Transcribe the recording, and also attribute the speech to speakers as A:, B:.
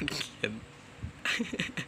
A: again.